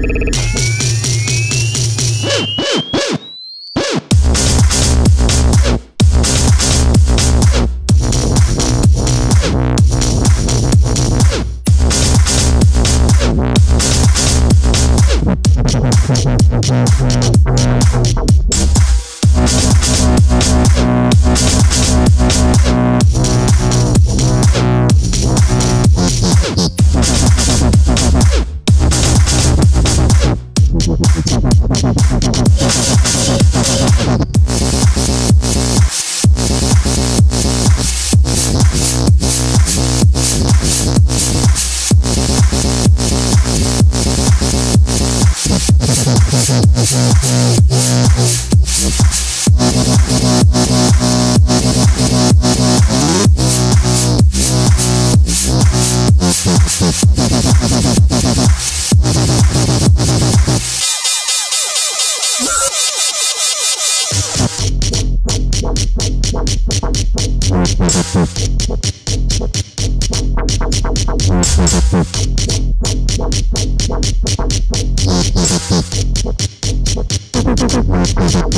you Work is a book. Work is a book. Work is a book.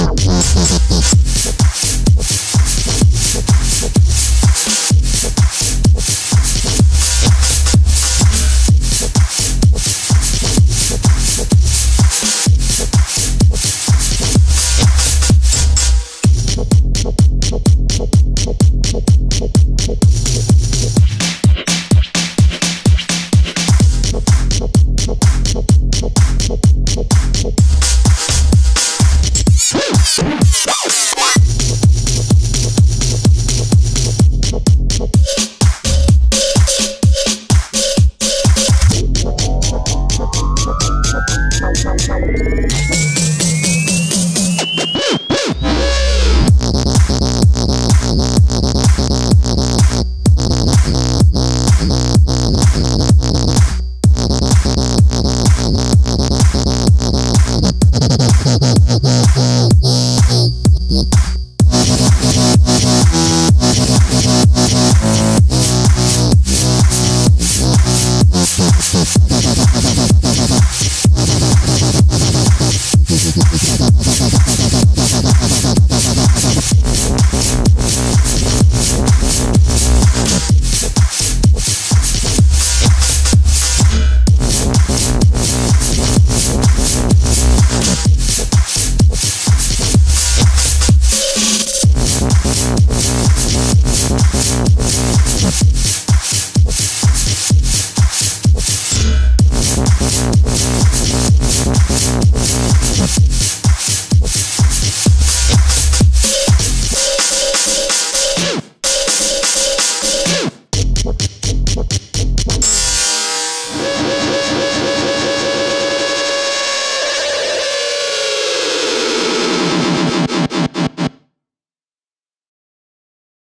ななな。